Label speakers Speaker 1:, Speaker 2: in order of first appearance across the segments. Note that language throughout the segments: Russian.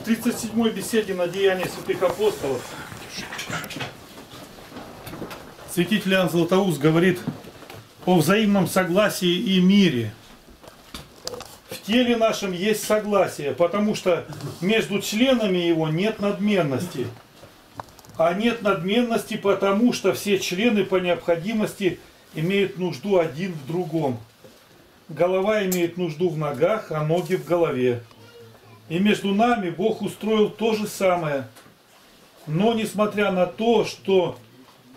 Speaker 1: В 37-й беседе на деяния святых апостолов святитель Иоанн Златоуст говорит о взаимном согласии и мире. В теле нашем есть согласие, потому что между членами его нет надменности. А нет надменности, потому что все члены по необходимости имеют нужду один в другом. Голова имеет нужду в ногах, а ноги в голове. И между нами Бог устроил то же самое. Но несмотря на то, что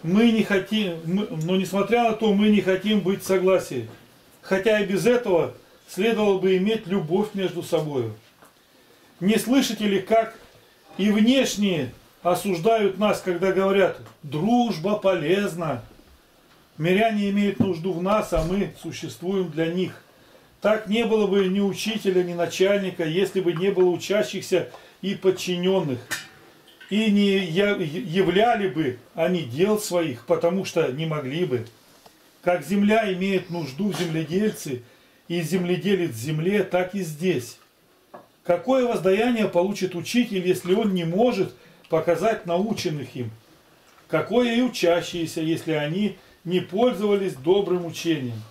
Speaker 1: мы не хотим, но несмотря на то, мы не хотим быть в согласии. Хотя и без этого следовало бы иметь любовь между собой. Не слышите ли, как и внешние осуждают нас, когда говорят «дружба полезна». Миряне имеют нужду в нас, а мы существуем для них. Так не было бы ни учителя, ни начальника, если бы не было учащихся и подчиненных. И не являли бы они дел своих, потому что не могли бы. Как земля имеет нужду в земледельце, и земледелец земле, так и здесь. Какое воздаяние получит учитель, если он не может показать наученных им? Какое и учащиеся, если они не пользовались добрым учением?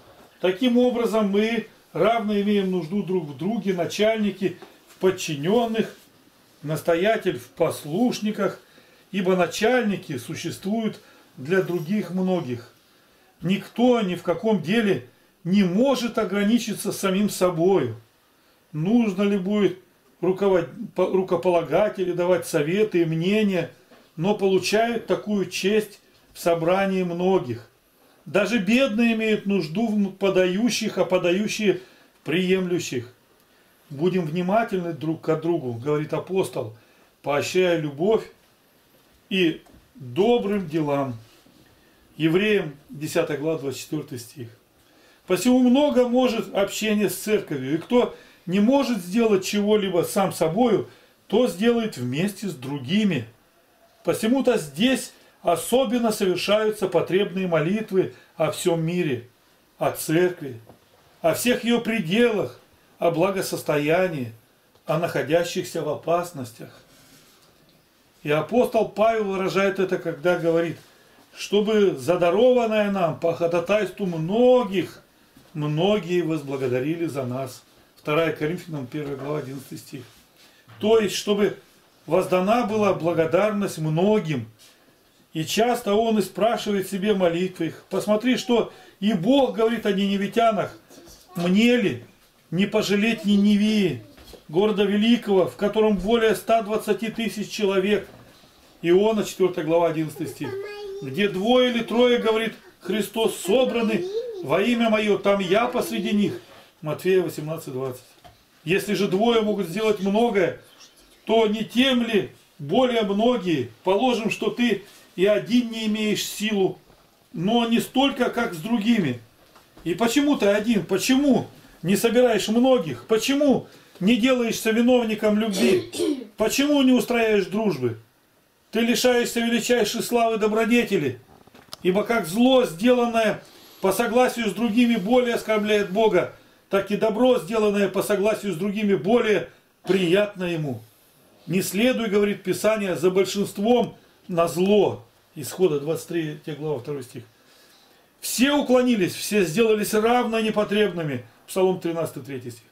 Speaker 1: Таким образом, мы равно имеем нужду друг в друге, начальники в подчиненных, настоятель в послушниках, ибо начальники существуют для других многих. Никто ни в каком деле не может ограничиться самим собою. Нужно ли будет рукополагать или давать советы и мнения, но получают такую честь в собрании многих. Даже бедные имеют нужду в подающих, а подающие приемлющих. Будем внимательны друг к другу, говорит апостол, поощряя любовь и добрым делам. Евреям 10 глава 24 стих. Посему много может общение с церковью, и кто не может сделать чего-либо сам собою, то сделает вместе с другими. Посему-то здесь особенно совершаются потребные молитвы о всем мире, о церкви, о всех ее пределах, о благосостоянии, о находящихся в опасностях. И апостол Павел выражает это, когда говорит, чтобы задарованное нам по ходатайству многих, многие возблагодарили за нас. 2 Коринфянам 1 глава 11 стих. То есть, чтобы воздана была благодарность многим, и часто он и спрашивает себе молитвы их. Посмотри, что и Бог говорит о ниневитянах. Мне ли не пожалеть Ниневии, города Великого, в котором более 120 тысяч человек. Иона 4 глава 11 стих. Где двое или трое, говорит Христос, собраны во имя мое, там я посреди них. Матфея 18, 20. Если же двое могут сделать многое, то не тем ли более многие, положим, что ты и один не имеешь силу, но не столько, как с другими. И почему ты один? Почему не собираешь многих? Почему не делаешься виновником любви? Почему не устраиваешь дружбы? Ты лишаешься величайшей славы добродетели, ибо как зло, сделанное по согласию с другими, более оскорбляет Бога, так и добро, сделанное по согласию с другими, более приятно Ему. Не следуй, говорит Писание, за большинством на зло. Исхода 23 глава 2 стих. Все уклонились, все сделались равно непотребными. Псалом 13, 3 стих.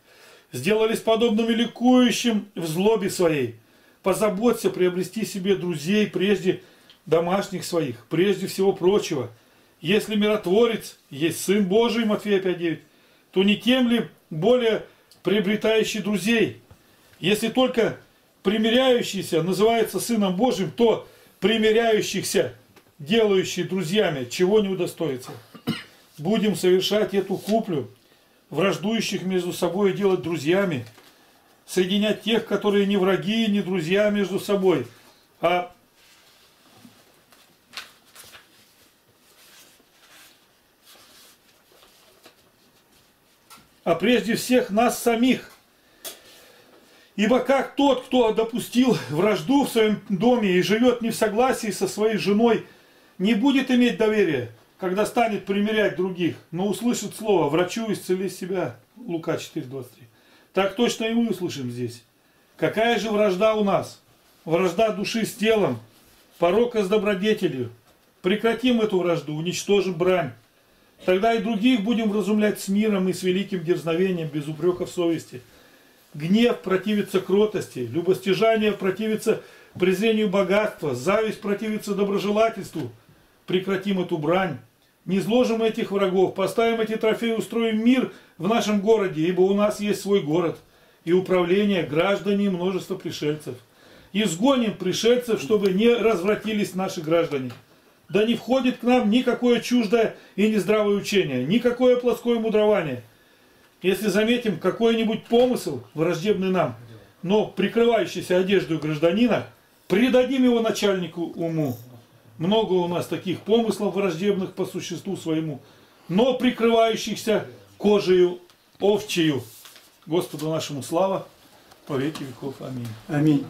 Speaker 1: Сделались подобными ликующим в злобе своей. Позаботься приобрести себе друзей прежде домашних своих, прежде всего прочего. Если миротворец есть Сын Божий, Матфея 5.9, то не тем ли более приобретающий друзей? Если только примиряющийся называется Сыном Божьим, то примиряющихся делающий друзьями, чего не удостоится. Будем совершать эту куплю, враждующих между собой делать друзьями, соединять тех, которые не враги, не друзья между собой, а а прежде всех нас самих. Ибо как тот, кто допустил вражду в своем доме и живет не в согласии со своей женой, не будет иметь доверия, когда станет примерять других, но услышит слово «врачу исцели себя» Лука 4.23. Так точно и мы услышим здесь. Какая же вражда у нас? Вражда души с телом, порока с добродетелью. Прекратим эту вражду, уничтожим брань. Тогда и других будем вразумлять с миром и с великим дерзновением, без упреков совести. Гнев противится кротости, любостяжание противится презрению богатства, зависть противится доброжелательству. Прекратим эту брань. Не зложим этих врагов, поставим эти трофеи, устроим мир в нашем городе, ибо у нас есть свой город и управление, граждане и множество пришельцев. Изгоним пришельцев, чтобы не развратились наши граждане. Да не входит к нам никакое чуждое и нездравое учение, никакое плоское мудрование. Если заметим какой-нибудь помысл, враждебный нам, но прикрывающийся одеждой гражданина, предадим его начальнику уму. Много у нас таких помыслов враждебных по существу своему, но прикрывающихся кожею овчею. Господу нашему слава по веки веков. Аминь.
Speaker 2: Аминь.